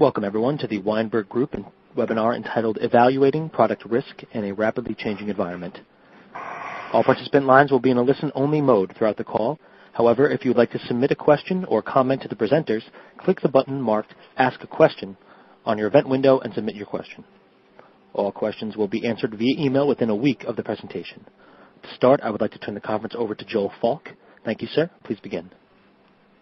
Welcome, everyone, to the Weinberg Group webinar entitled Evaluating Product Risk in a Rapidly Changing Environment. All participant lines will be in a listen-only mode throughout the call. However, if you would like to submit a question or comment to the presenters, click the button marked Ask a Question on your event window and submit your question. All questions will be answered via email within a week of the presentation. To start, I would like to turn the conference over to Joel Falk. Thank you, sir. Please begin.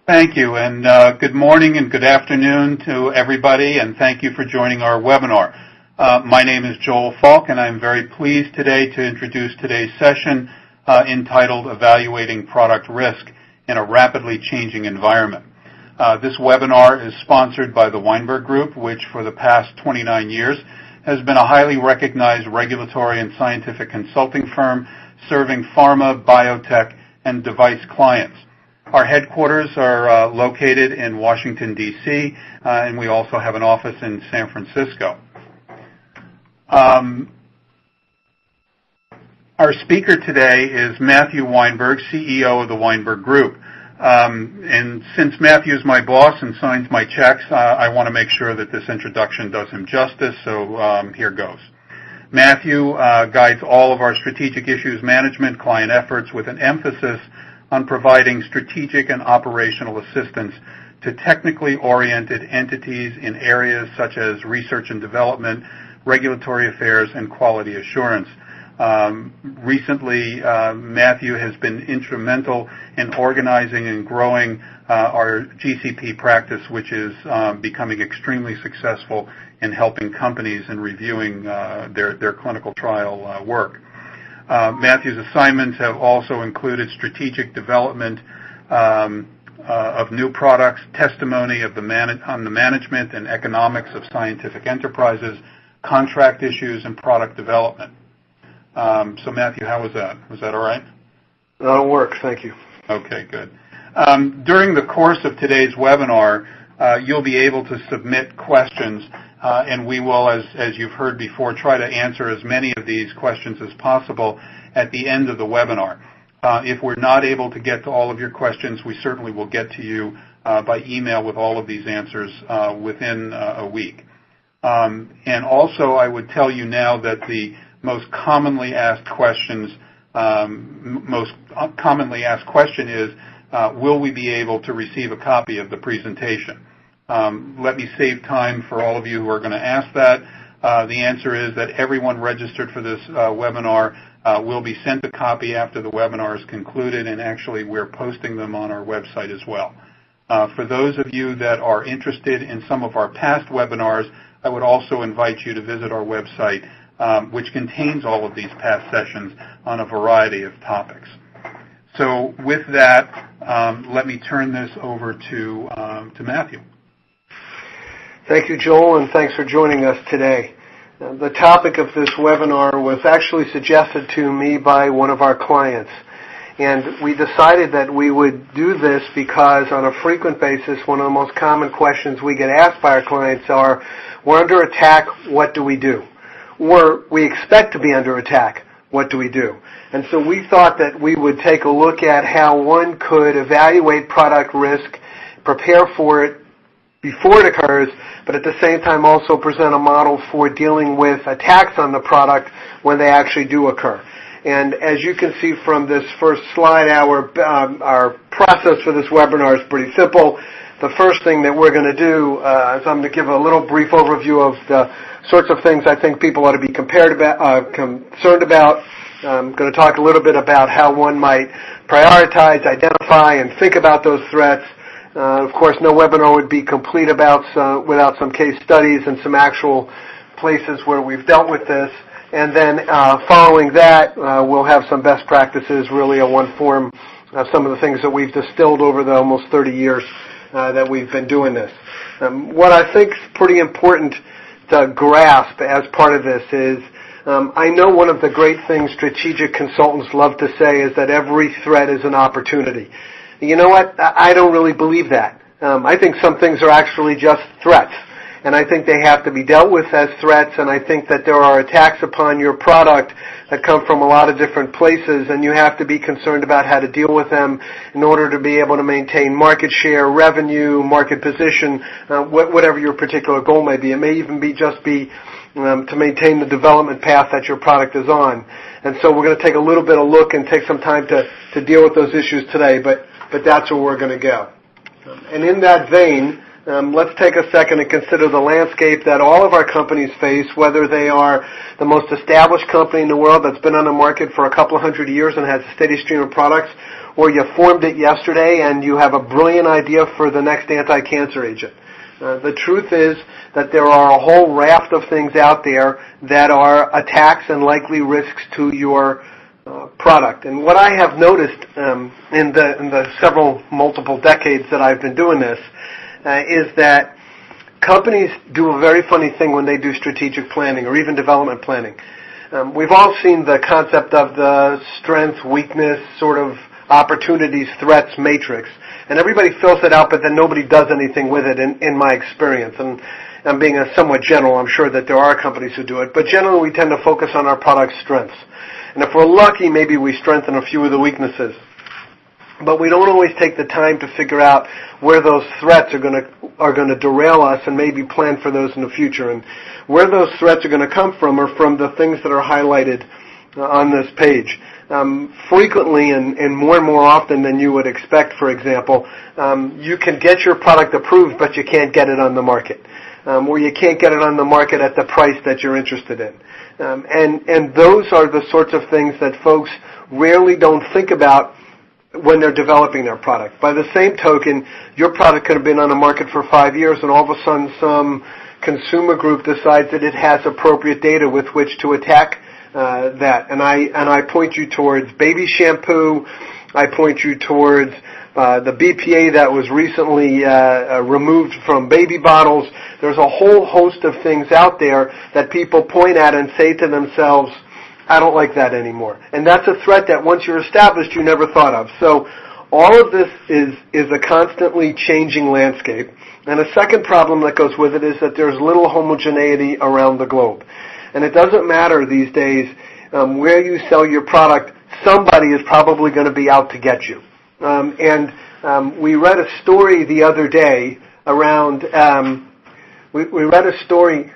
Thank you, and uh, good morning and good afternoon to everybody, and thank you for joining our webinar. Uh, my name is Joel Falk, and I'm very pleased today to introduce today's session uh, entitled Evaluating Product Risk in a Rapidly Changing Environment. This webinar is sponsored by the Weinberg Group, which for the past 29 years has been a highly recognized regulatory and scientific consulting firm serving pharma, biotech, and device clients. Our headquarters are uh, located in Washington, D.C., uh, and we also have an office in San Francisco. Um, our speaker today is Matthew Weinberg, CEO of the Weinberg Group. Um, and since Matthew is my boss and signs my checks, uh, I want to make sure that this introduction does him justice, so um, here goes. Matthew guides all of our strategic issues management client efforts with an emphasis on providing strategic and operational assistance to technically oriented entities in areas such as research and development, regulatory affairs, and quality assurance. Um, recently, uh, Matthew has been instrumental in organizing and growing uh, our GCP practice, which is um, becoming extremely successful in helping companies in reviewing uh, their clinical trial work. Uh, Matthew's assignments have also included strategic development um, uh, of new products, testimony of the man- on the management and economics of scientific enterprises, contract issues, and product development. Um, so, Matthew, how was that? Was that all right? Uh, That'll work. Thank you. Okay, good. Um, during the course of today's webinar, you'll be able to submit questions, Uh, and we will, as you've heard before, try to answer as many of these questions as possible at the end of the webinar. Uh, if we're not able to get to all of your questions, we certainly will get to you uh, by email with all of these answers within a week. Um, and also, I would tell you now that the most commonly asked questions, um, most commonly asked question is, will we be able to receive a copy of the presentation? Um, let me save time for all of you who are going to ask that. Uh, the answer is that everyone registered for this uh, webinar uh, will be sent a copy after the webinar is concluded, and actually, we're posting them on our website as well. For those of you that are interested in some of our past webinars, I would also invite you to visit our website, um, which contains all of these past sessions on a variety of topics. So with that, um, let me turn this over to to Matthew. Thank you, Joel, and thanks for joining us today. Uh, the topic of this webinar was actually suggested to me by one of our clients. And we decided that we would do this because on a frequent basis, one of the most common questions we get asked by our clients are, "We're under attack, what do we do?" Or, "We expect to be under attack, what do we do?" And so we thought that we would take a look at how one could evaluate product risk, prepare for it before it occurs, but at the same time, also present a model for dealing with attacks on the product when they actually do occur. And as you can see from this first slide, our um, our process for this webinar is pretty simple. The first thing that we're going to do uh, is I'm going to give a little brief overview of the sorts of things I think people ought to be compared about uh, concerned about. I'm going to talk a little bit about how one might prioritize, identify, and think about those threats. Uh, of course, no webinar would be complete uh, without some case studies and some actual places where we've dealt with this. And then uh, following that, uh, we'll have some best practices, really a one form of some of the things that we've distilled over the almost 30 years that we've been doing this. Um, what I think is pretty important to grasp as part of this is, um, I know one of the great things strategic consultants love to say is that every threat is an opportunity. You know what? I don't really believe that. I think some things are actually just threats. and I think they have to be dealt with as threats, and I think that there are attacks upon your product that come from a lot of different places, and you have to be concerned about how to deal with them in order to be able to maintain market share, revenue, market position, uh, wh- whatever your particular goal may be. It may even be just be um, to maintain the development path that your product is on. And so we're going to take a little bit of look and take some time to, to deal with those issues today, but, but that's where we're going to go. And in that vein, um, let's take a second and consider the landscape that all of our companies face, whether they are the most established company in the world that's been on the market for a couple of hundred years and has a steady stream of products, or you formed it yesterday and you have a brilliant idea for the next anti-cancer agent. Uh, the truth is that there are a whole raft of things out there that are attacks and likely risks to your product. And what I have noticed um, in the in the several multiple decades that I've been doing this uh, is that companies do a very funny thing when they do strategic planning or even development planning. Um, we've all seen the concept of the strength, weakness, sort of opportunities, threats matrix, and everybody fills it out, but then nobody does anything with it. In, in my experience, and I'm being a somewhat general. I'm sure that there are companies who do it, but generally we tend to focus on our product strengths. And if we're lucky, maybe we strengthen a few of the weaknesses. But we don't always take the time to figure out where those threats are going to are going to derail us and maybe plan for those in the future. And where those threats are going to come from are from the things that are highlighted uh, on this page. Um, frequently and, and, more and more often than you would expect, for example, um, you can get your product approved, but you can't get it on the market, um, or you can't get it on the market at the price that you're interested in. Um, and and those are the sorts of things that folks rarely don't think about when they're developing their product. By the same token, your product could have been on the market for five years and all of a sudden some consumer group decides that it has appropriate data with which to attack uh, that. And I, and I point you towards baby shampoo, I point you towards uh, the BPA that was recently uh, uh, removed from baby bottles. There's a whole host of things out there that people point at and say to themselves, I don't like that anymore. And that's a threat that once you're established, you never thought of. So all of this is, is a constantly changing landscape. And a second problem that goes with it is that there's little homogeneity around the globe. And it doesn't matter these days um, where you sell your product, somebody is probably going to be out to get you. Um, and um, we read a story the other day around, um, we, we read a story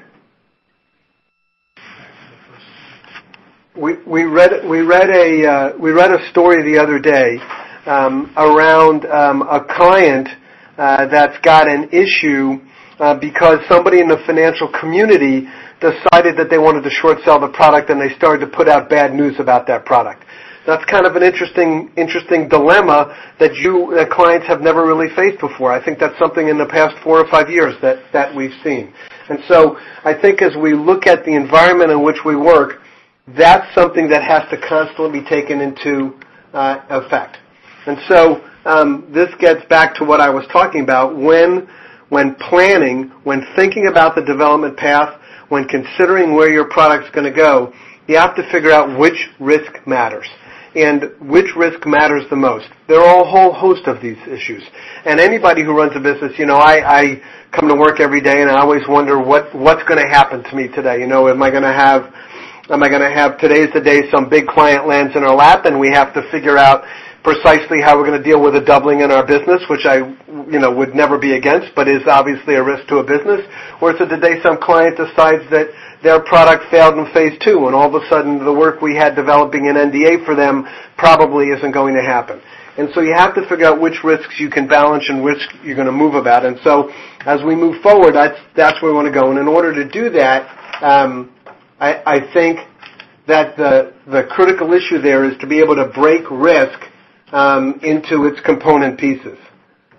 we, we read we read a uh, we read a story the other day um, around um, a client uh, that's got an issue uh, because somebody in the financial community decided that they wanted to short sell the product and they started to put out bad news about that product. That's kind of an interesting interesting dilemma that you that clients have never really faced before. I think that's something in the past four or five years that that we've seen. And so I think as we look at the environment in which we work, that's something that has to constantly be taken into uh, effect. And so um, this gets back to what I was talking about when when planning, when thinking about the development path, when considering where your product's going to go, you have to figure out which risk matters and which risk matters the most. There are a whole host of these issues. And anybody who runs a business, you know, I, I come to work every day and I always wonder what, what's going to happen to me today. You know, am I going to have Am I going to have today's the day some big client lands in our lap and we have to figure out precisely how we're going to deal with a doubling in our business, which I, you know, would never be against, but is obviously a risk to a business? Or is it the day some client decides that their product failed in phase two and all of a sudden the work we had developing an NDA for them probably isn't going to happen? And so you have to figure out which risks you can balance and which you're going to move about. And so as we move forward, that's, that's where we want to go. And in order to do that, um, I, I think that the, the critical issue there is to be able to break risk um, into its component pieces.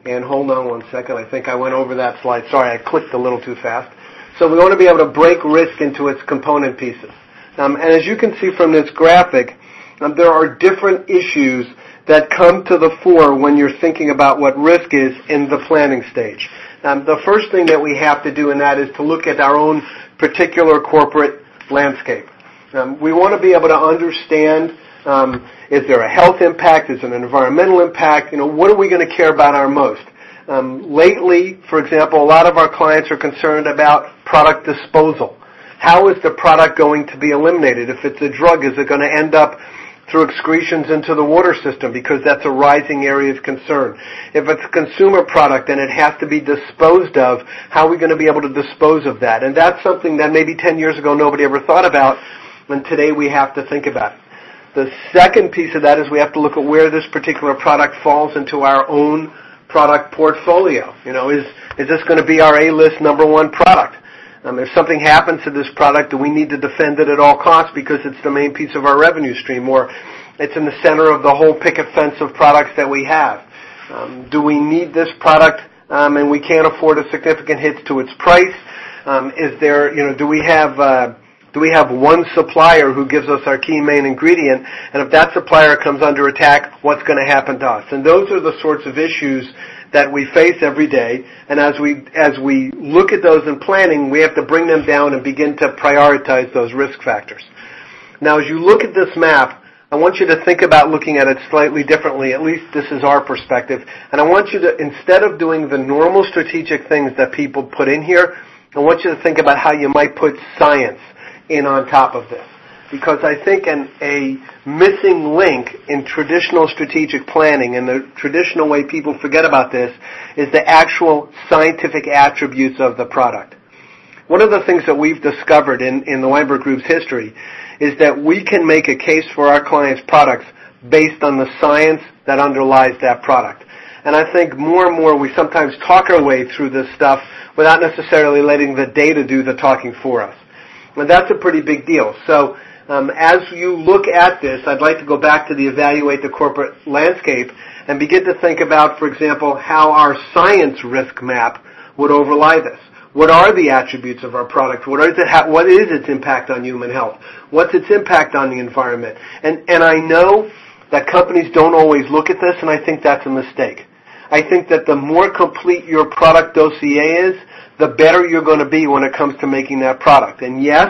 And hold on one second. I think I went over that slide. Sorry, I clicked a little too fast. So we want to be able to break risk into its component pieces. Um, and as you can see from this graphic, um, there are different issues that come to the fore when you're thinking about what risk is in the planning stage. Um, the first thing that we have to do in that is to look at our own particular corporate landscape. Um, we want to be able to understand um, is there a health impact? Is there an environmental impact? You know, what are we going to care about our most? Um, lately, for example, a lot of our clients are concerned about product disposal. How is the product going to be eliminated? If it's a drug, is it going to end up through excretions into the water system because that's a rising area of concern. If it's a consumer product and it has to be disposed of, how are we going to be able to dispose of that? And that's something that maybe 10 years ago nobody ever thought about, and today we have to think about. The second piece of that is we have to look at where this particular product falls into our own product portfolio. You know, is, is this going to be our A-list number one product? Um, if something happens to this product, do we need to defend it at all costs because it's the main piece of our revenue stream, or it's in the center of the whole picket fence of products that we have? Um, do we need this product um, and we can't afford a significant hit to its price? Um, is there, you know, do we have uh, do we have one supplier who gives us our key main ingredient? And if that supplier comes under attack, what's going to happen to us? And those are the sorts of issues that we face every day. And as we, as we look at those in planning, we have to bring them down and begin to prioritize those risk factors. Now as you look at this map, I want you to think about looking at it slightly differently. At least this is our perspective. And I want you to, instead of doing the normal strategic things that people put in here, I want you to think about how you might put science in on top of this because I think an, a missing link in traditional strategic planning and the traditional way people forget about this is the actual scientific attributes of the product. One of the things that we've discovered in, in the Weinberg Group's history is that we can make a case for our clients' products based on the science that underlies that product. And I think more and more we sometimes talk our way through this stuff without necessarily letting the data do the talking for us. And that's a pretty big deal. So um, as you look at this, I'd like to go back to the evaluate the corporate landscape and begin to think about, for example, how our science risk map would overlie this. What are the attributes of our product? What, is, what is its impact on human health? What's its impact on the environment? And, and I know that companies don't always look at this, and I think that's a mistake. I think that the more complete your product dossier is, the better you're going to be when it comes to making that product. And yes,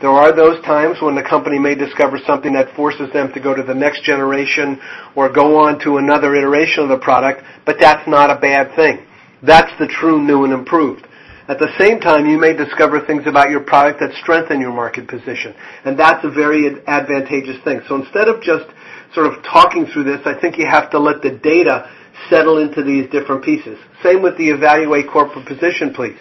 there are those times when the company may discover something that forces them to go to the next generation or go on to another iteration of the product, but that's not a bad thing. That's the true new and improved. At the same time, you may discover things about your product that strengthen your market position, and that's a very advantageous thing. So instead of just sort of talking through this, I think you have to let the data settle into these different pieces. Same with the evaluate corporate position, please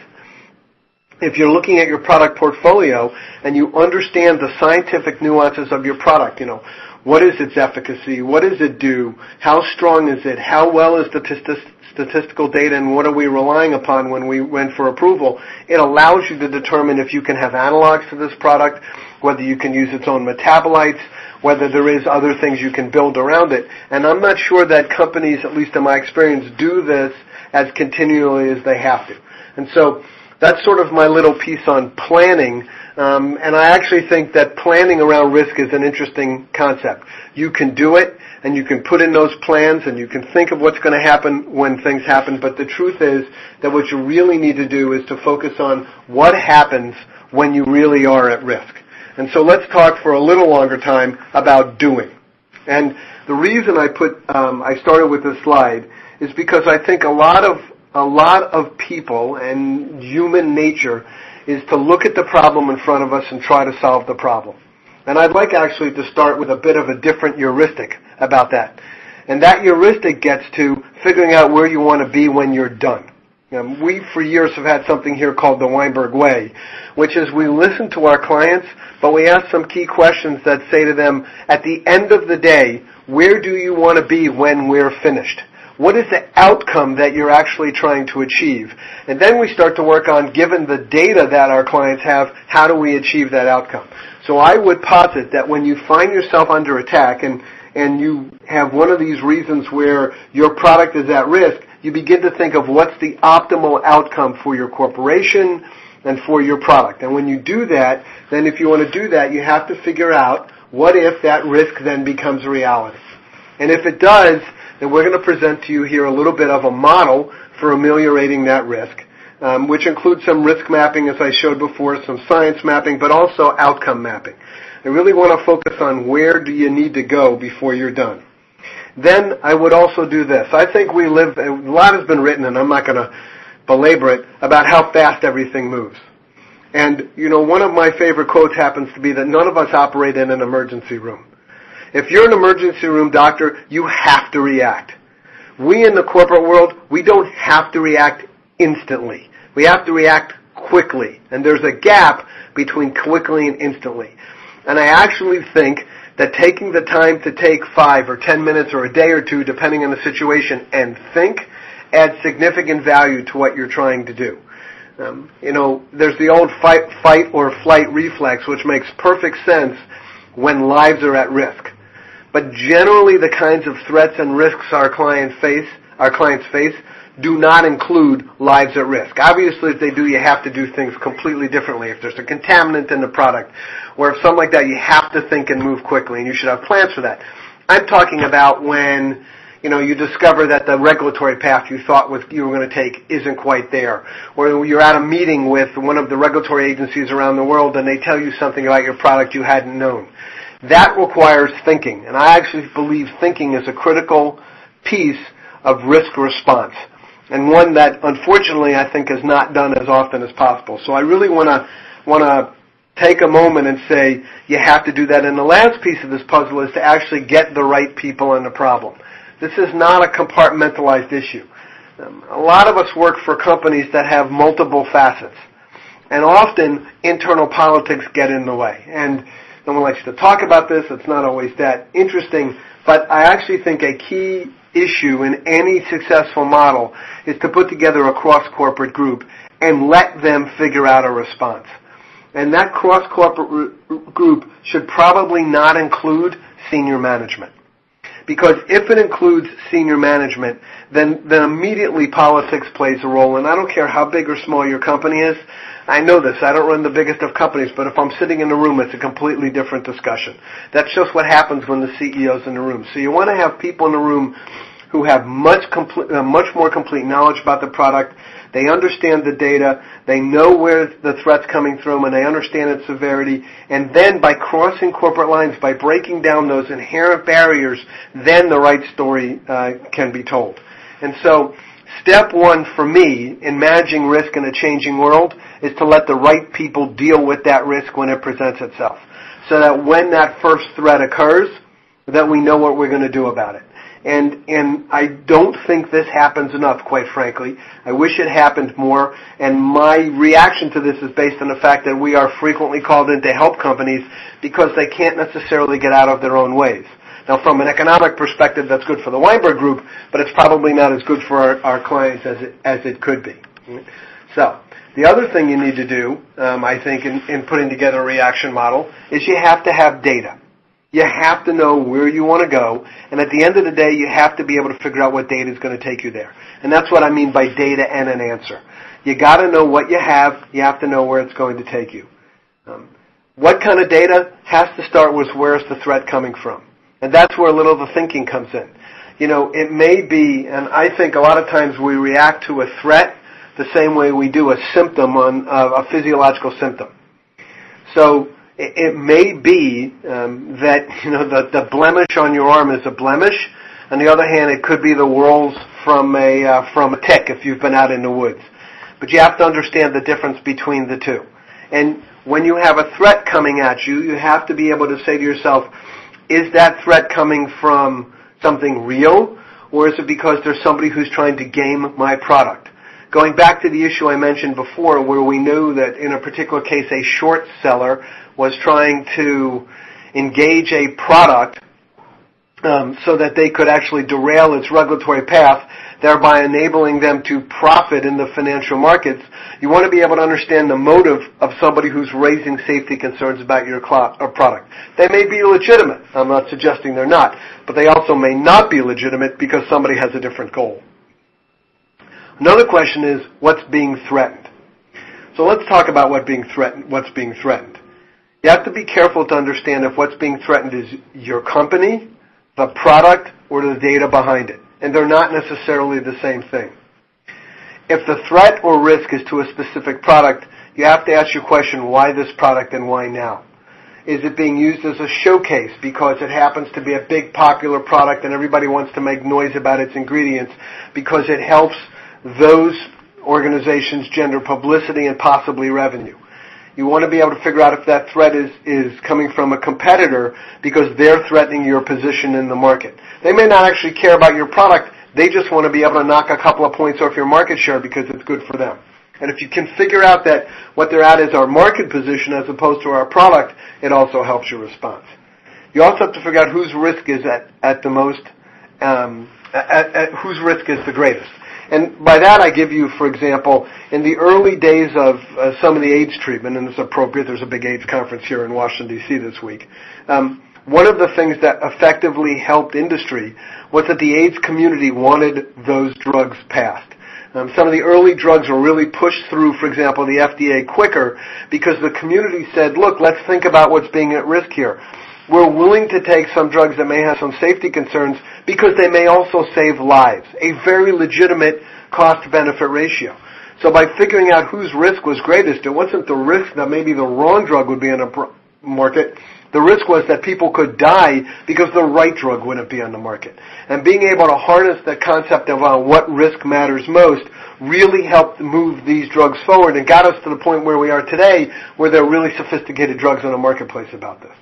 if you're looking at your product portfolio and you understand the scientific nuances of your product, you know, what is its efficacy? What does it do? How strong is it? How well is the statistical data and what are we relying upon when we went for approval? It allows you to determine if you can have analogs to this product, whether you can use its own metabolites, whether there is other things you can build around it. And I'm not sure that companies, at least in my experience, do this as continually as they have to. And so that's sort of my little piece on planning. Um, and I actually think that planning around risk is an interesting concept. You can do it, and you can put in those plans, and you can think of what's going to happen when things happen. But the truth is that what you really need to do is to focus on what happens when you really are at risk. And so let's talk for a little longer time about doing. And the reason I put, um, I started with this slide is because I think a lot of a lot of people and human nature is to look at the problem in front of us and try to solve the problem. And I'd like actually to start with a bit of a different heuristic about that. And that heuristic gets to figuring out where you want to be when you're done. Know, we for years have had something here called the Weinberg Way, which is we listen to our clients, but we ask some key questions that say to them, at the end of the day, where do you want to be when we're finished? What is the outcome that you're actually trying to achieve? And then we start to work on, given the data that our clients have, how do we achieve that outcome? So I would posit that when you find yourself under attack and, and you have one of these reasons where your product is at risk, you begin to think of what's the optimal outcome for your corporation and for your product. And when you do that, then if you want to do that, you have to figure out what if that risk then becomes reality. And if it does, then we're going to present to you here a little bit of a model for ameliorating that risk, um, which includes some risk mapping, as I showed before, some science mapping, but also outcome mapping. I really want to focus on where do you need to go before you're done. then I would also do this. I think we live, a lot has been written, and I'm not going to belabor it, about how fast everything moves. And, you know, one of my favorite quotes happens to be that none of us operate in an emergency room. If you're an emergency room doctor, you have to react. We in the corporate world, we don't have to react instantly. We have to react quickly. And there's a gap between quickly and instantly. And I actually think that taking the time to take five or ten minutes or a day or two, depending on the situation, and think adds significant value to what you're trying to do. Um, you know, there's the old fight, fight or flight reflex, which makes perfect sense when lives are at risk. But generally, the kinds of threats and risks our clients face, our clients face, do not include lives at risk. Obviously, if they do, you have to do things completely differently. If there's a contaminant in the product, or if something like that, you have to think and move quickly, and you should have plans for that. I'm talking about when you know, you discover that the regulatory path you thought was, you were going to take isn't quite there. Or you're at a meeting with one of the regulatory agencies around the world and they tell you something about your product you hadn't known. That requires thinking. And I actually believe thinking is a critical piece of risk response and one that unfortunately I think is not done as often as possible. So I really want to want to take a moment and say you have to do that. And the last piece of this puzzle is to actually get the right people on the problem. This is not a compartmentalized issue. Um, a lot of us work for companies that have multiple facets. And often internal politics get in the way. And no one likes to talk about this. It's not always that interesting. But I actually think a key issue in any successful model is to put together a cross-corporate group and let them figure out a response. And that cross-corporate group should probably not include senior management. Because if it includes senior management, then, then immediately politics plays a role. And I don't care how big or small your company is. I know this. I don't run the biggest of companies, but if I'm sitting in a room, it's a completely different discussion. That's just what happens when the CEO's in the room. So you want to have people in the room who have much complete, uh, much more complete knowledge about the product. They understand the data. They know where the threat's coming from, and they understand its severity. And then, by crossing corporate lines, by breaking down those inherent barriers, then the right story uh, can be told. And so, step one for me in managing risk in a changing world is to let the right people deal with that risk when it presents itself, so that when that first threat occurs, that we know what we're going to do about it. And, and I don't think this happens enough, quite frankly. I wish it happened more. And my reaction to this is based on the fact that we are frequently called in to help companies because they can't necessarily get out of their own ways. Now, from an economic perspective, that's good for the Weinberg Group, but it's probably not as good for our, our clients as it, as it could be. So, the other thing you need to do, um, I think, in, in putting together a reaction model is you have to have data. You have to know where you want to go, and at the end of the day, you have to be able to figure out what data is going to take you there. And that's what I mean by data and an answer. You got to know what you have. You have to know where it's going to take you. Um, what kind of data has to start with where's the threat coming from, and that's where a little of the thinking comes in. You know, it may be, and I think a lot of times we react to a threat the same way we do a symptom on uh, a physiological symptom. So it may be um, that you know the, the blemish on your arm is a blemish. On the other hand, it could be the whorls from a uh, from a tick if you've been out in the woods. But you have to understand the difference between the two. And when you have a threat coming at you, you have to be able to say to yourself, is that threat coming from something real, or is it because there's somebody who's trying to game my product? Going back to the issue I mentioned before, where we knew that in a particular case a short seller was trying to engage a product um, so that they could actually derail its regulatory path, thereby enabling them to profit in the financial markets. You want to be able to understand the motive of somebody who's raising safety concerns about your cl- uh, product. They may be legitimate. I'm not suggesting they're not, but they also may not be legitimate because somebody has a different goal. Another question is what's being threatened. So let's talk about what being threatened, what's being threatened. You have to be careful to understand if what's being threatened is your company, the product, or the data behind it. And they're not necessarily the same thing. If the threat or risk is to a specific product, you have to ask your question, why this product and why now? Is it being used as a showcase because it happens to be a big popular product and everybody wants to make noise about its ingredients because it helps those organizations gender publicity and possibly revenue? You want to be able to figure out if that threat is, is coming from a competitor because they're threatening your position in the market. They may not actually care about your product. They just want to be able to knock a couple of points off your market share because it's good for them. And if you can figure out that what they're at is our market position as opposed to our product, it also helps your response. You also have to figure out whose risk is at, at the most, um, at, at, whose risk is the greatest. And by that I give you, for example, in the early days of uh, some of the AIDS treatment, and it's appropriate, there's a big AIDS conference here in Washington, D.C. this week. Um, one of the things that effectively helped industry was that the AIDS community wanted those drugs passed. Um, some of the early drugs were really pushed through, for example, the FDA quicker because the community said, look, let's think about what's being at risk here. We're willing to take some drugs that may have some safety concerns because they may also save lives. A very legitimate cost-benefit ratio. So by figuring out whose risk was greatest, it wasn't the risk that maybe the wrong drug would be in a market. The risk was that people could die because the right drug wouldn't be on the market. And being able to harness the concept of uh, what risk matters most really helped move these drugs forward and got us to the point where we are today where there are really sophisticated drugs in the marketplace about this.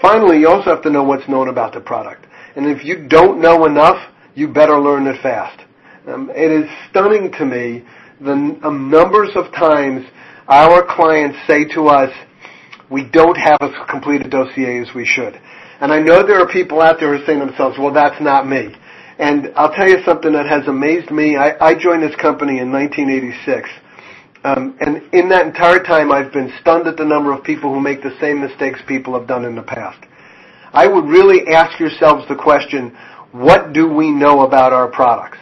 Finally, you also have to know what's known about the product. And if you don't know enough, you better learn it fast. Um, it is stunning to me the um, numbers of times our clients say to us, we don't have as complete a dossier as we should. And I know there are people out there who are saying to themselves, well, that's not me. And I'll tell you something that has amazed me. I, I joined this company in 1986. Um, and in that entire time, I've been stunned at the number of people who make the same mistakes people have done in the past. I would really ask yourselves the question, what do we know about our products?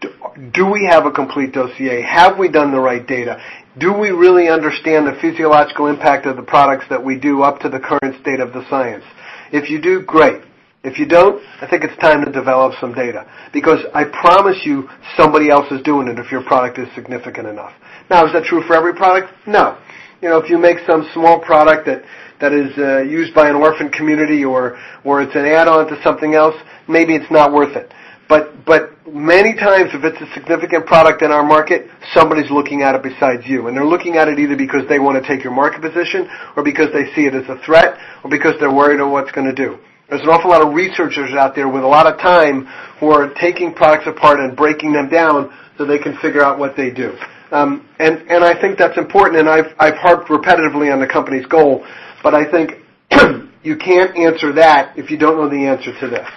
Do, do we have a complete dossier? Have we done the right data? Do we really understand the physiological impact of the products that we do up to the current state of the science? If you do, great. If you don't, I think it's time to develop some data. Because I promise you somebody else is doing it if your product is significant enough. Now, is that true for every product? No. You know, if you make some small product that, that is uh, used by an orphan community or, or it's an add-on to something else, maybe it's not worth it. But, but many times if it's a significant product in our market, somebody's looking at it besides you. And they're looking at it either because they want to take your market position or because they see it as a threat or because they're worried on what's going to do. There's an awful lot of researchers out there with a lot of time who are taking products apart and breaking them down so they can figure out what they do. Um, and, and I think that's important, and I've, I've harped repetitively on the company's goal, but I think you can't answer that if you don't know the answer to this.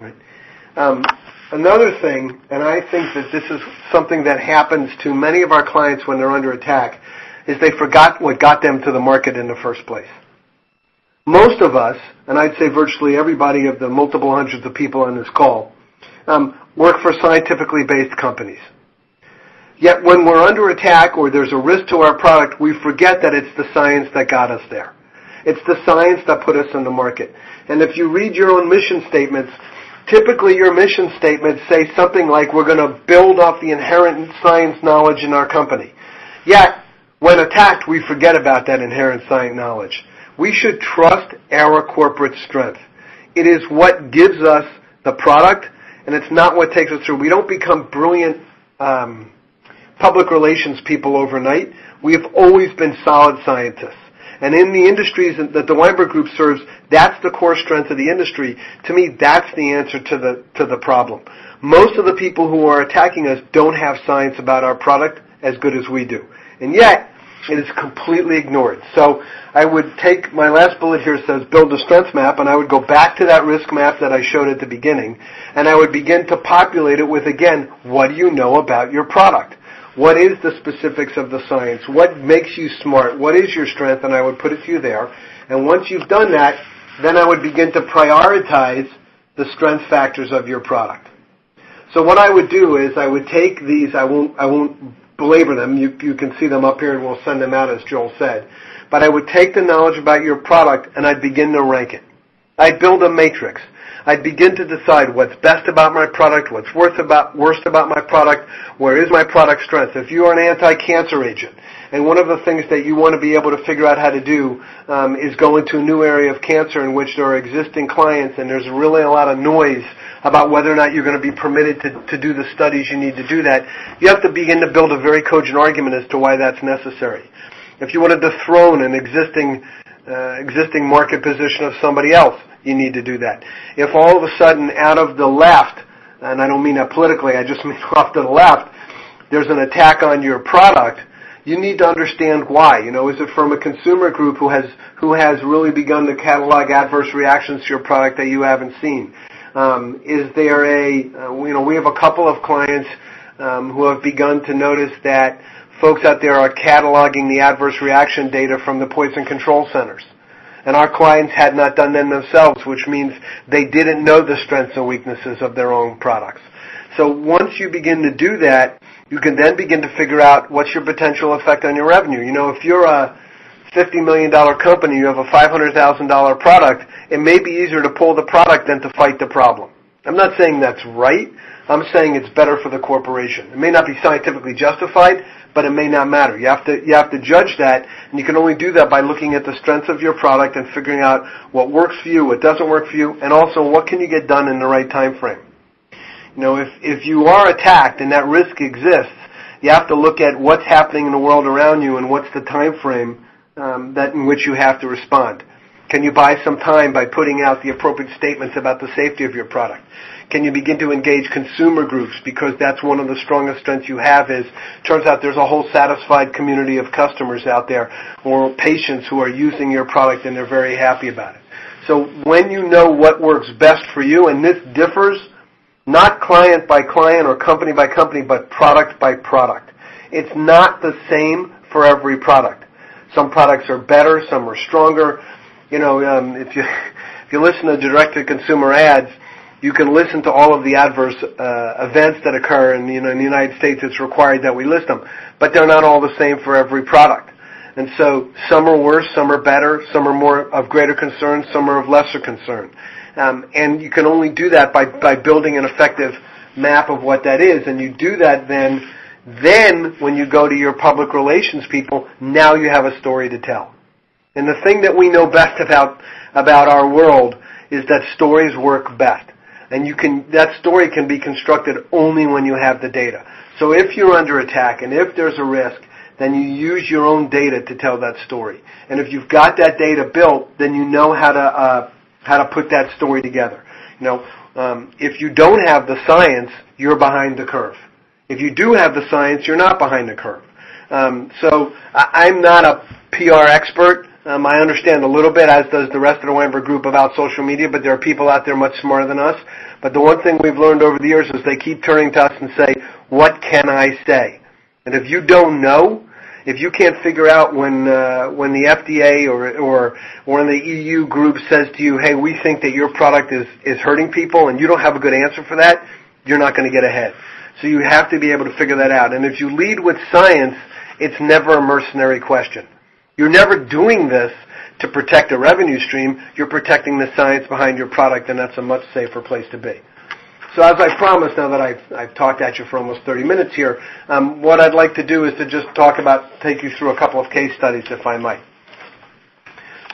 Right? Um, another thing, and I think that this is something that happens to many of our clients when they're under attack, is they forgot what got them to the market in the first place. Most of us, and I'd say virtually everybody of the multiple hundreds of people on this call, um, work for scientifically based companies. Yet when we're under attack or there's a risk to our product, we forget that it's the science that got us there. It's the science that put us in the market. And if you read your own mission statements, typically your mission statements say something like, we're going to build off the inherent science knowledge in our company. Yet, when attacked, we forget about that inherent science knowledge. We should trust our corporate strength. It is what gives us the product, and it's not what takes us through. We don't become brilliant um, public relations people overnight. We have always been solid scientists. And in the industries that the Weinberg Group serves, that's the core strength of the industry. To me, that's the answer to the, to the problem. Most of the people who are attacking us don't have science about our product as good as we do. And yet, it is completely ignored. So I would take my last bullet here says build a strength map and I would go back to that risk map that I showed at the beginning and I would begin to populate it with again, what do you know about your product? What is the specifics of the science? What makes you smart? What is your strength? And I would put it to you there. And once you've done that, then I would begin to prioritize the strength factors of your product. So what I would do is I would take these, I won't, I won't belabor them. You, you can see them up here and we'll send them out as Joel said. But I would take the knowledge about your product and I'd begin to rank it. I'd build a matrix. I'd begin to decide what's best about my product, what's worst about, worst about my product, where is my product strength. If you are an anti-cancer agent, and one of the things that you want to be able to figure out how to do um, is go into a new area of cancer in which there are existing clients and there's really a lot of noise about whether or not you're going to be permitted to, to do the studies you need to do that. You have to begin to build a very cogent argument as to why that's necessary. If you want to dethrone an existing uh, existing market position of somebody else, you need to do that. If all of a sudden out of the left, and I don't mean that politically, I just mean off to the left, there's an attack on your product, you need to understand why. You know, is it from a consumer group who has who has really begun to catalog adverse reactions to your product that you haven't seen? Um, is there a uh, you know we have a couple of clients um, who have begun to notice that folks out there are cataloging the adverse reaction data from the poison control centers. And our clients had not done them themselves, which means they didn't know the strengths and weaknesses of their own products. So once you begin to do that, you can then begin to figure out what's your potential effect on your revenue. You know, if you're a $50 million company, you have a $500,000 product, it may be easier to pull the product than to fight the problem. I'm not saying that's right. I'm saying it's better for the corporation. It may not be scientifically justified, but it may not matter. You have to you have to judge that, and you can only do that by looking at the strengths of your product and figuring out what works for you, what doesn't work for you, and also what can you get done in the right time frame. You know, if, if you are attacked and that risk exists, you have to look at what's happening in the world around you and what's the time frame um, that in which you have to respond. Can you buy some time by putting out the appropriate statements about the safety of your product? Can you begin to engage consumer groups because that's one of the strongest strengths you have is turns out there's a whole satisfied community of customers out there or patients who are using your product and they're very happy about it. So when you know what works best for you and this differs not client by client or company by company, but product by product. It's not the same for every product. Some products are better, some are stronger. You know, um, if you if you listen to direct-to-consumer ads, you can listen to all of the adverse uh, events that occur. And you know, in the United States, it's required that we list them, but they're not all the same for every product. And so, some are worse, some are better, some are more of greater concern, some are of lesser concern. Um, and you can only do that by, by building an effective map of what that is. And you do that then, then when you go to your public relations people, now you have a story to tell. And the thing that we know best about, about our world is that stories work best. And you can, that story can be constructed only when you have the data. So if you're under attack and if there's a risk, then you use your own data to tell that story. And if you've got that data built, then you know how to uh, how to put that story together. You know, um, if you don't have the science, you're behind the curve. If you do have the science, you're not behind the curve. Um, so I, I'm not a PR expert. Um, I understand a little bit, as does the rest of the Weinberg group, about social media, but there are people out there much smarter than us. But the one thing we've learned over the years is they keep turning to us and say, what can I say? And if you don't know, if you can't figure out when uh, when the FDA or or or when the EU group says to you, "Hey, we think that your product is is hurting people," and you don't have a good answer for that, you're not going to get ahead. So you have to be able to figure that out. And if you lead with science, it's never a mercenary question. You're never doing this to protect a revenue stream. You're protecting the science behind your product, and that's a much safer place to be. So as I promised, now that I've, I've talked at you for almost 30 minutes here, um, what I'd like to do is to just talk about, take you through a couple of case studies, if I might.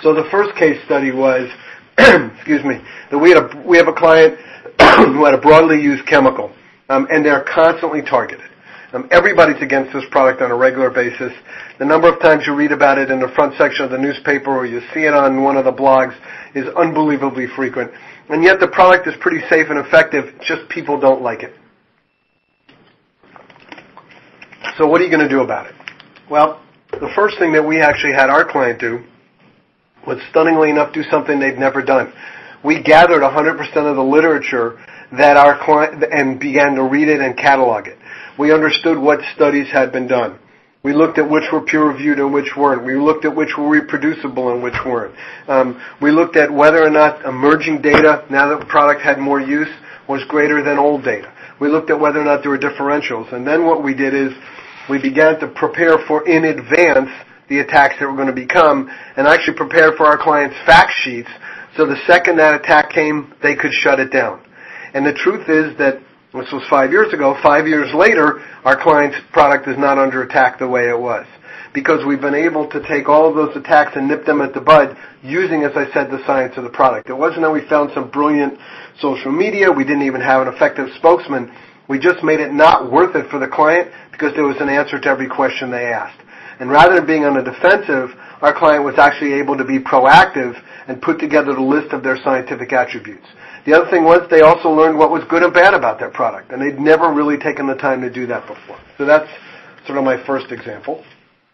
So the first case study was, excuse me, that we had a, we have a client who had a broadly used chemical, um, and they're constantly targeted. Um, everybody's against this product on a regular basis. The number of times you read about it in the front section of the newspaper or you see it on one of the blogs is unbelievably frequent and yet the product is pretty safe and effective, just people don't like it. So what are you going to do about it? Well, the first thing that we actually had our client do was stunningly enough do something they'd never done. We gathered 100% of the literature that our client and began to read it and catalog it. We understood what studies had been done. We looked at which were peer reviewed and which weren't. We looked at which were reproducible and which weren't. Um, we looked at whether or not emerging data, now that the product had more use, was greater than old data. We looked at whether or not there were differentials. And then what we did is we began to prepare for in advance the attacks that were going to become and actually prepare for our clients fact sheets So the second that attack came, they could shut it down. And the truth is that this was five years ago. Five years later, our client's product is not under attack the way it was. Because we've been able to take all of those attacks and nip them at the bud using, as I said, the science of the product. It wasn't that we found some brilliant social media. We didn't even have an effective spokesman. We just made it not worth it for the client because there was an answer to every question they asked. And rather than being on the defensive, our client was actually able to be proactive and put together the list of their scientific attributes. The other thing was they also learned what was good and bad about their product, and they'd never really taken the time to do that before. So that's sort of my first example.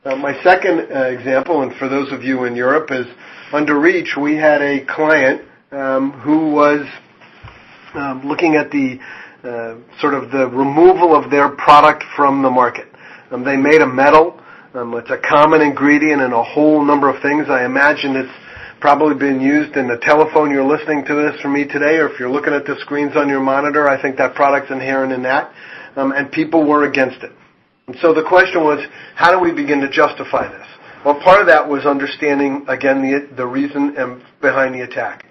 Uh, my second uh, example, and for those of you in Europe, is under Reach, we had a client um, who was um, looking at the uh, sort of the removal of their product from the market. Um, they made a metal. Um, it's a common ingredient in a whole number of things. I imagine it's probably been used in the telephone you're listening to this from me today, or if you're looking at the screens on your monitor, I think that product's inherent in that. Um, and people were against it. And so the question was, how do we begin to justify this? Well, part of that was understanding, again, the, the reason behind the attack.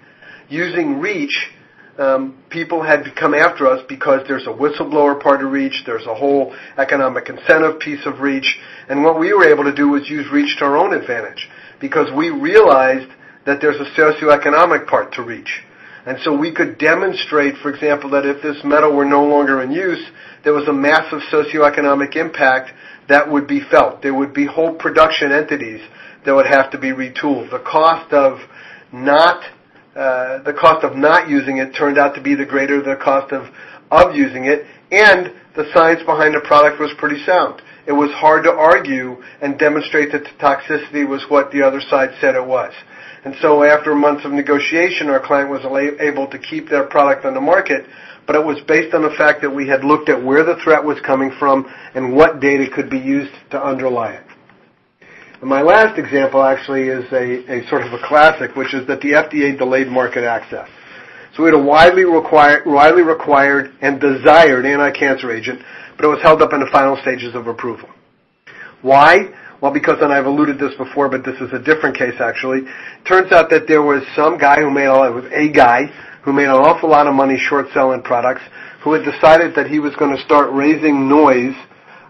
Using REACH, um, people had come after us because there's a whistleblower part of REACH, there's a whole economic incentive piece of REACH, and what we were able to do was use REACH to our own advantage because we realized that there's a socioeconomic part to REACH. And so we could demonstrate, for example, that if this metal were no longer in use, there was a massive socioeconomic impact that would be felt. There would be whole production entities that would have to be retooled. The cost of not uh, the cost of not using it turned out to be the greater the cost of of using it, and the science behind the product was pretty sound. It was hard to argue and demonstrate that the toxicity was what the other side said it was. And so after months of negotiation, our client was able to keep their product on the market, but it was based on the fact that we had looked at where the threat was coming from and what data could be used to underlie it. And my last example actually is a, sort of a classic, which is that the FDA delayed market access. So we had a widely required, widely required and desired anti-cancer agent, but it was held up in the final stages of approval. Why? Well, because, and I've alluded this before, but this is a different case actually. Turns out that there was some guy who made a, it was a guy who made an awful lot of money short selling products, who had decided that he was going to start raising noise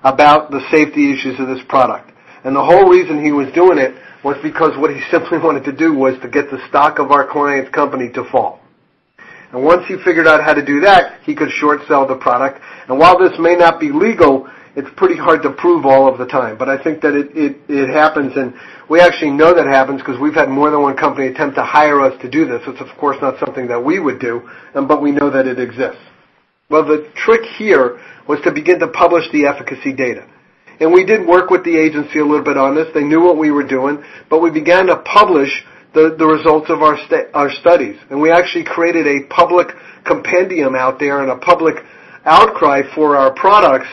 about the safety issues of this product. And the whole reason he was doing it was because what he simply wanted to do was to get the stock of our client's company to fall. And once he figured out how to do that, he could short sell the product. And while this may not be legal, it's pretty hard to prove all of the time. But I think that it, it, it happens, and we actually know that happens because we've had more than one company attempt to hire us to do this. It's of course not something that we would do, um, but we know that it exists. Well, the trick here was to begin to publish the efficacy data. And we did work with the agency a little bit on this. They knew what we were doing, but we began to publish the, the results of our, sta- our studies. And we actually created a public compendium out there and a public outcry for our products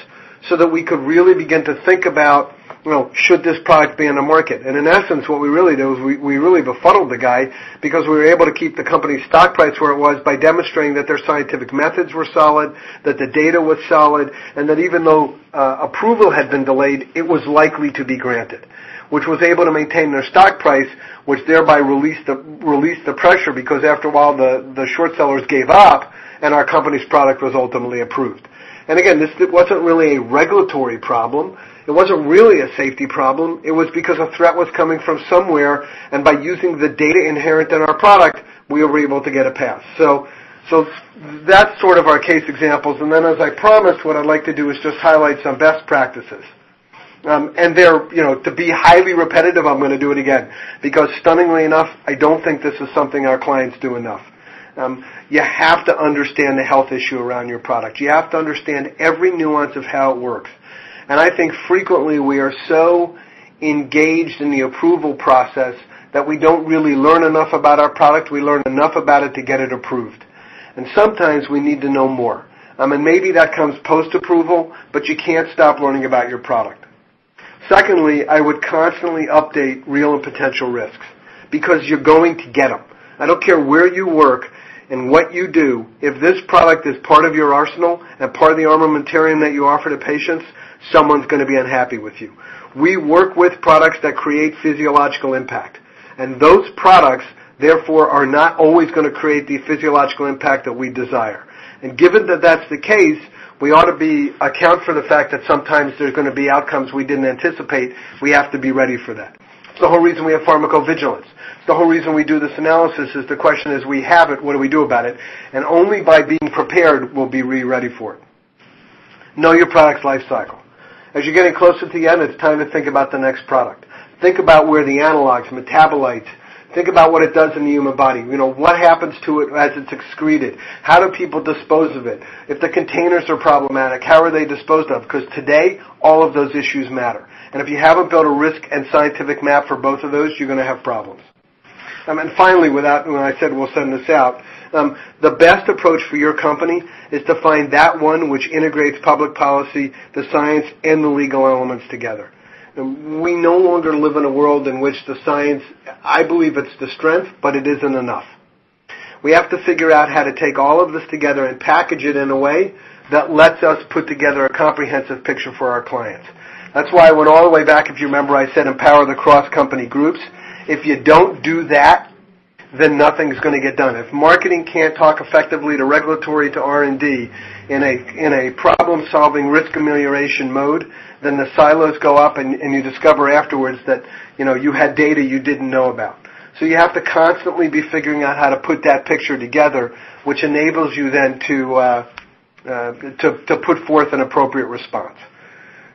so that we could really begin to think about, you know, should this product be in the market? And in essence, what we really did was we, we really befuddled the guy because we were able to keep the company's stock price where it was by demonstrating that their scientific methods were solid, that the data was solid, and that even though uh, approval had been delayed, it was likely to be granted which was able to maintain their stock price, which thereby released the, released the pressure because after a while the, the short sellers gave up and our company's product was ultimately approved. And again, this wasn't really a regulatory problem. It wasn't really a safety problem. It was because a threat was coming from somewhere, and by using the data inherent in our product, we were able to get a pass. So, so that's sort of our case examples. And then, as I promised, what I'd like to do is just highlight some best practices. Um, and they're, you know, to be highly repetitive, I'm going to do it again because, stunningly enough, I don't think this is something our clients do enough. Um, you have to understand the health issue around your product. You have to understand every nuance of how it works. And I think frequently we are so engaged in the approval process that we don't really learn enough about our product. We learn enough about it to get it approved. And sometimes we need to know more. Um, and maybe that comes post-approval, but you can't stop learning about your product. Secondly, I would constantly update real and potential risks because you're going to get them. I don't care where you work, and what you do, if this product is part of your arsenal and part of the armamentarium that you offer to patients, someone's going to be unhappy with you. We work with products that create physiological impact. And those products therefore are not always going to create the physiological impact that we desire. And given that that's the case, we ought to be account for the fact that sometimes there's going to be outcomes we didn't anticipate. We have to be ready for that. It's the whole reason we have pharmacovigilance. The whole reason we do this analysis is the question is we have it, what do we do about it? And only by being prepared will be we ready for it. Know your product's life cycle. As you're getting closer to the end, it's time to think about the next product. Think about where the analogs, metabolites, Think about what it does in the human body. You know, what happens to it as it's excreted? How do people dispose of it? If the containers are problematic, how are they disposed of? Because today, all of those issues matter. And if you haven't built a risk and scientific map for both of those, you're going to have problems. Um, and finally, without, when I said we'll send this out, um, the best approach for your company is to find that one which integrates public policy, the science, and the legal elements together. We no longer live in a world in which the science, I believe it's the strength, but it isn't enough. We have to figure out how to take all of this together and package it in a way that lets us put together a comprehensive picture for our clients. That's why I went all the way back, if you remember, I said empower the cross-company groups. If you don't do that, then nothing's going to get done. If marketing can't talk effectively to regulatory to R&D in a, in a problem-solving risk amelioration mode, then the silos go up and, and you discover afterwards that, you know, you had data you didn't know about. So you have to constantly be figuring out how to put that picture together, which enables you then to, uh, uh, to, to put forth an appropriate response.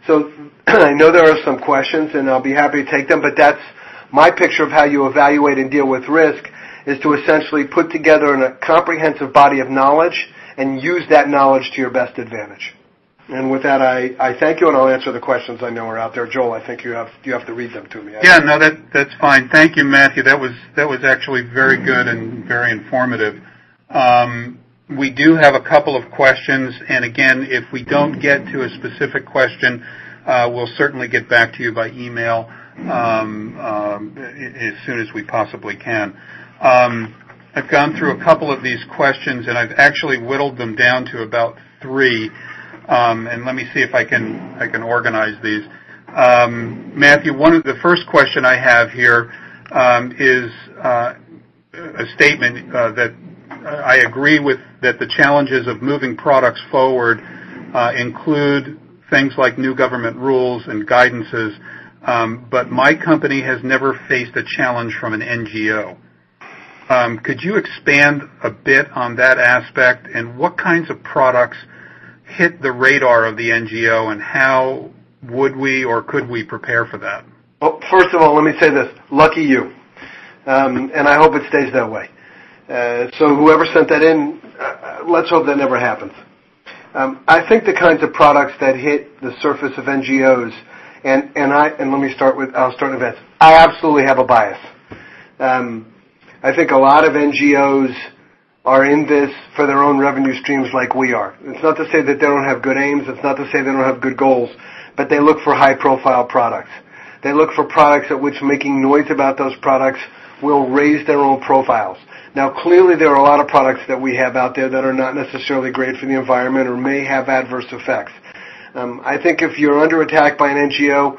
So I know there are some questions and I'll be happy to take them, but that's my picture of how you evaluate and deal with risk is to essentially put together a comprehensive body of knowledge and use that knowledge to your best advantage. And with that, I, I thank you, and I'll answer the questions I know are out there. Joel, I think you have you have to read them to me. Yeah, no, that that's fine. Thank you, Matthew. That was that was actually very good and very informative. Um, we do have a couple of questions, and again, if we don't get to a specific question, uh, we'll certainly get back to you by email as soon as we possibly can. Um, I've gone through a couple of these questions, and I've actually whittled them down to about three. Um, and let me see if I can I can organize these. Um, Matthew, one of the first question I have here um, is uh, a statement uh, that I agree with that the challenges of moving products forward uh, include things like new government rules and guidances, um, but my company has never faced a challenge from an NGO. Um, could you expand a bit on that aspect and what kinds of products hit the radar of the NGO, and how would we or could we prepare for that? Well, first of all, let me say this. Lucky you. Um, and I hope it stays that way. Uh, so whoever sent that in, uh, let's hope that never happens. Um, I think the kinds of products that hit the surface of NGOs, and, and I and let me start with I'll start with this. I absolutely have a bias. Um, I think a lot of NGOs are in this for their own revenue streams like we are. It's not to say that they don't have good aims. It's not to say they don't have good goals, but they look for high profile products. They look for products at which making noise about those products will raise their own profiles. Now clearly there are a lot of products that we have out there that are not necessarily great for the environment or may have adverse effects. Um, I think if you're under attack by an NGO,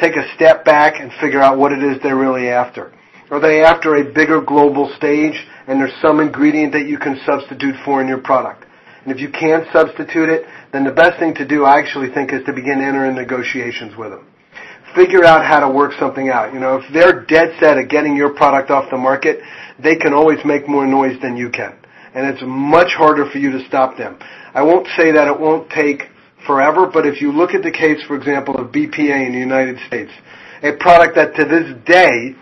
take a step back and figure out what it is they're really after. Are they after a bigger global stage and there's some ingredient that you can substitute for in your product? And if you can't substitute it, then the best thing to do, I actually think, is to begin entering negotiations with them. Figure out how to work something out. You know, if they're dead set at getting your product off the market, they can always make more noise than you can. And it's much harder for you to stop them. I won't say that it won't take forever, but if you look at the case, for example, of BPA in the United States, a product that to this day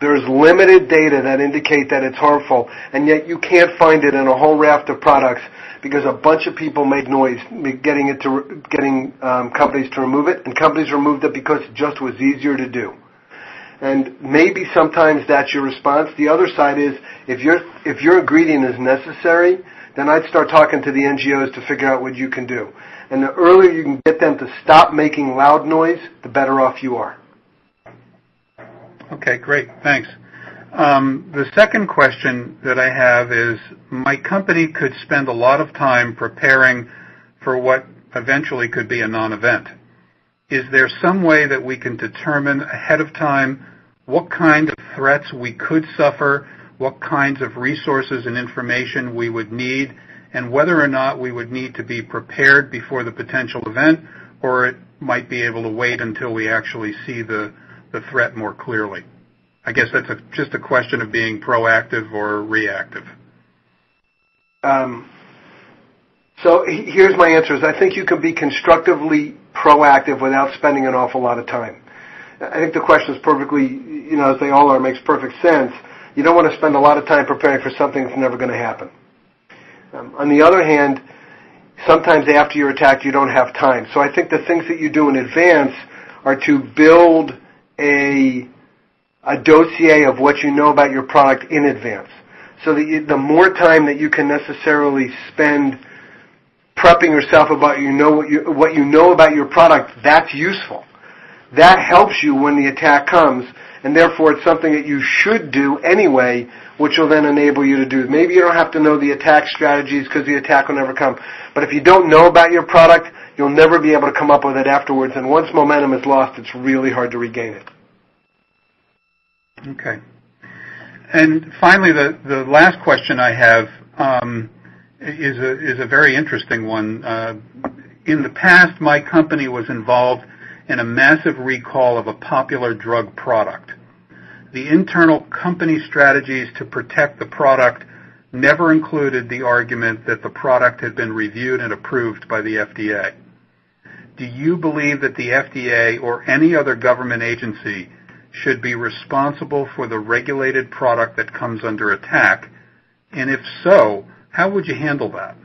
there's limited data that indicate that it's harmful, and yet you can't find it in a whole raft of products because a bunch of people made noise getting it to getting um, companies to remove it, and companies removed it because it just was easier to do. And maybe sometimes that's your response. The other side is if your if your ingredient is necessary, then I'd start talking to the NGOs to figure out what you can do. And the earlier you can get them to stop making loud noise, the better off you are. Okay, great. Thanks. Um, the second question that I have is, my company could spend a lot of time preparing for what eventually could be a non-event. Is there some way that we can determine ahead of time what kind of threats we could suffer what kinds of resources and information we would need, and whether or not we would need to be prepared before the potential event, or it might be able to wait until we actually see the, the threat more clearly. I guess that's just a question of being proactive or reactive. Um, so here's my answer: is I think you can be constructively proactive without spending an awful lot of time. I think the question is perfectly, you know, as they all are, makes perfect sense. You don't want to spend a lot of time preparing for something that's never going to happen. Um, on the other hand, sometimes after you're attacked, you don't have time. So I think the things that you do in advance are to build a a dossier of what you know about your product in advance. So that you, the more time that you can necessarily spend prepping yourself about you know what you what you know about your product, that's useful. That helps you when the attack comes, and therefore it's something that you should do anyway, which will then enable you to do. Maybe you don't have to know the attack strategies because the attack will never come. But if you don't know about your product, you'll never be able to come up with it afterwards, and once momentum is lost, it's really hard to regain it. Okay. And finally, the, the last question I have um, is a is a very interesting one. Uh, in the past, my company was involved in a massive recall of a popular drug product. The internal company strategies to protect the product never included the argument that the product had been reviewed and approved by the FDA. Do you believe that the FDA or any other government agency should be responsible for the regulated product that comes under attack? And if so, how would you handle that?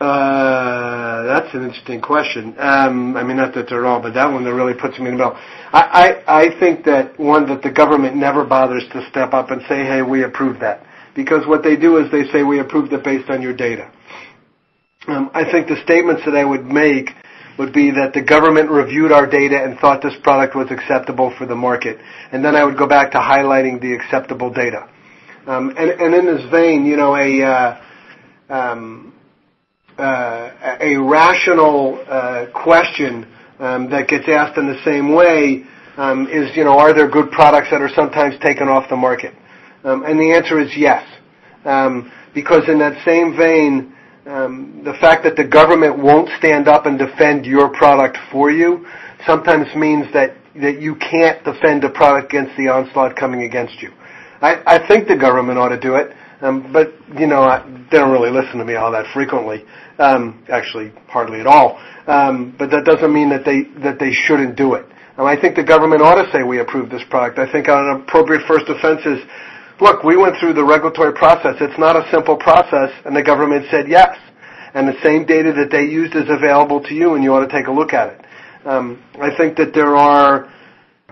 Uh, that's an interesting question. Um, I mean, not that they're all, but that one that really puts me in the middle. I, I, I think that one that the government never bothers to step up and say, "Hey, we approve that," because what they do is they say, "We approved it based on your data." Um, I think the statements that I would make would be that the government reviewed our data and thought this product was acceptable for the market, and then I would go back to highlighting the acceptable data. Um, and, and in this vein, you know, a uh, um, uh, a rational uh, question um, that gets asked in the same way um, is, you know, are there good products that are sometimes taken off the market? Um, and the answer is yes, um, because in that same vein, um, the fact that the government won't stand up and defend your product for you sometimes means that that you can't defend a product against the onslaught coming against you. I, I think the government ought to do it, um, but you know I, they don't really listen to me all that frequently. Um, actually, hardly at all. Um, but that doesn't mean that they that they shouldn't do it. And I think the government ought to say we approve this product. I think on an appropriate first offense is, look, we went through the regulatory process. It's not a simple process, and the government said yes. And the same data that they used is available to you, and you ought to take a look at it. Um, I think that there are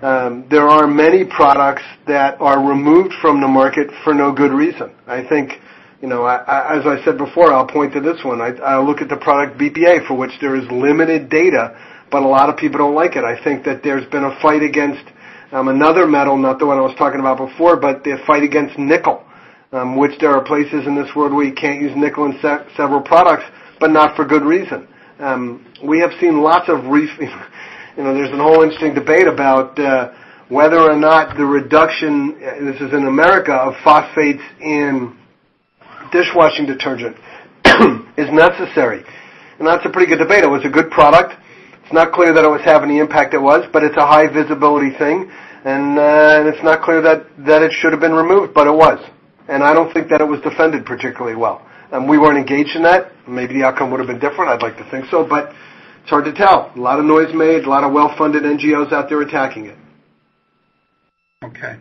um, there are many products that are removed from the market for no good reason. I think, you know, I, I, as I said before, I'll point to this one. I, I'll look at the product BPA for which there is limited data, but a lot of people don't like it. I think that there's been a fight against um, another metal, not the one I was talking about before, but the fight against nickel, um, which there are places in this world where you can't use nickel in se- several products, but not for good reason. Um, we have seen lots of re- you know, there's a whole interesting debate about uh, whether or not the reduction, this is in America, of phosphates in dishwashing detergent is necessary. And that's a pretty good debate. It was a good product. It's not clear that it was having the impact it was, but it's a high visibility thing, and, uh, and it's not clear that, that it should have been removed, but it was. And I don't think that it was defended particularly well. Um, we weren't engaged in that. Maybe the outcome would have been different. I'd like to think so, but it's hard to tell. A lot of noise made, a lot of well-funded NGOs out there attacking it. Okay.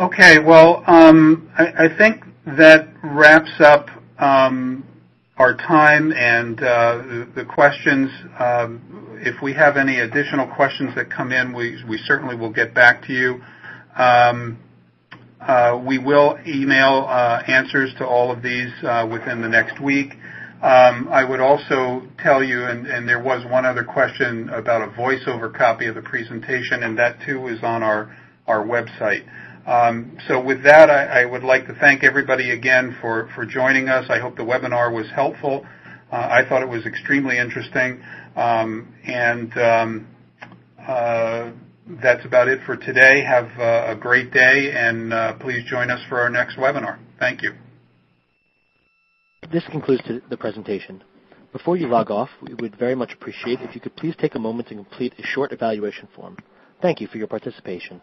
Okay, well, um, I, I, think that wraps up um, our time and uh, the, the, questions. Um, if we have any additional questions that come in, we, we certainly will get back to you. Um, uh, we will email uh, answers to all of these uh, within the next week. Um, I would also tell you, and there was one other question about a voiceover copy of the presentation, and that too is on our our website. Um, so with that, I would like to thank everybody again for for joining us. I hope the webinar was helpful. Uh, I thought it was extremely interesting. Um, and uh, that's about it for today. Have uh, a great day, and uh, please join us for our next webinar. Thank you. This concludes the presentation. Before you log off, we would very much appreciate if you could please take a moment to complete a short evaluation form. Thank you for your participation.